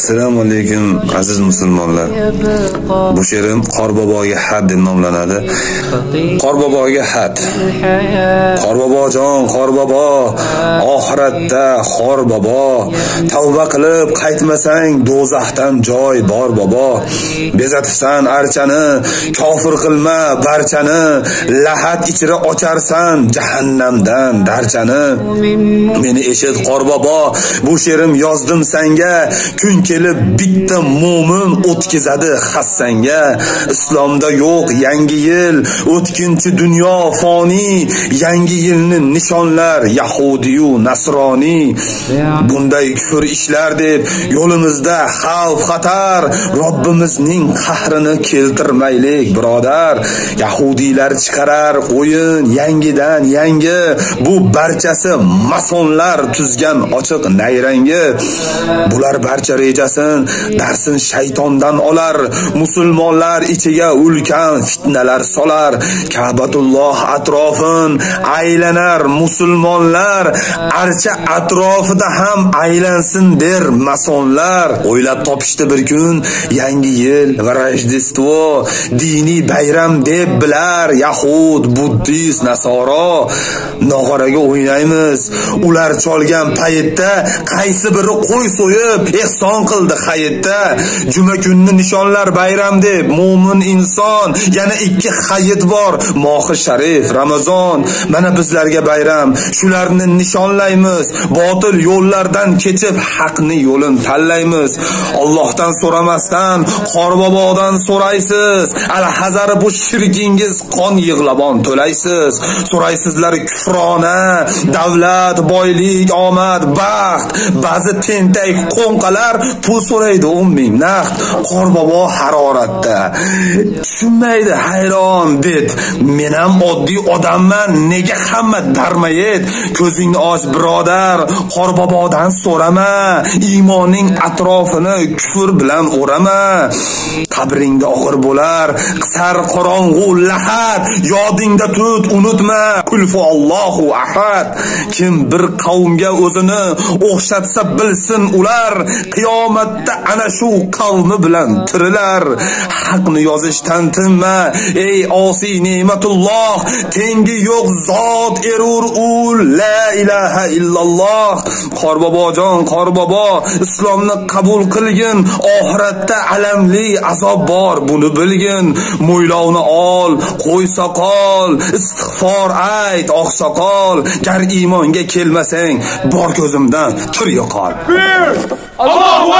assalomu alaykum aziz musulmonlar. Bu she'rim qorboboga had deb nomlanadi. Qorboboga had. Qorbobojon qorbobo oxiratda xor bobo. Tavba qilib qaytmasang do'zaxdan joy bor bobo. Bezatibsan archani kofir qilma barchani. Lahat ichra ocharsan jahannamdan darchani. Meni eshit qorbobo bu she'rim yozdim sanga. Kun kelib bitta mo'min o'tkazadi hassanga. Islomda yo'q yangi yil o'tkinchi dunyo foniy yangi yilni nishonlar yahudiyu nasroniy. Bunday kufr ishlar deb yo'limizda xavf xatar robbimizning qahrini keltirmaylik birodar. Yahudiylar chiqarar o'yin yangidan yangi. Bu barchasi masonlar tuzgan ochiq nayrangi. Bular barcha rejasin darsin shaytondan olar. Musulmonlar ichiga ulkan fitnalar solar. Kabatulloh atrofin aylanar. Musulmonlar archa atrofida ham aylansin der masonlar. O'ylab topishdi bir kun yangi yil va rojdestvo diniy bayram deb bilar yahud buddist nasoro. Nog'oraga o'ynaymiz. Ular cholgan paytda qaysi biri qo'y so'yib ehson qildi hayitda. Juma kunni nishonlar bayram deb mo'min inson yana ikki hayit bor. Mohi sharif ramazon. Mana bizlarga bayram. Shularni nishonlaymiz. Botil yo'llardan kechib haqni yo'lin tanlaymiz. Allohdan so'ramasdan qorbobodan so'raysiz. Al hazari bu shirkingiz qon yig'labon to'laysiz. So'raysizlar kufrona davlat boylik omad baxt. Ba'zi tentak qo'nqalar pul so'raydi 10 ming naqd qorbobo haroratda tushunmaydi hayron ded men ham oddiy odamman nega hamma darmayet ko'zingni och birodar qorbobodan so'rama iymoning atrofini kufr bilan o'rama. Qabringda og'ir bo'lar qisar qorong'u lahad yodingda tut unutma. Kulfu Allohu ahad. Kim bir qavmga o'zini o'xshatsa bilsin ular qiyomatda ana shu qavmi bilan tirilar. Haqni yozishdan tinma. Ey osiy ne'matulloh tengi yo'q zot erur u. La ilaha illalloh. Qorbobojon qorbobo islomni qabul qilgin. Oxiratda alamli azob bor buni bilgin. Mo'ylovni ol qo'y soqol istig'for ayt oqsoqol gar iymonga kelmasang bor ko'zimdan tur yo'qol. Allahu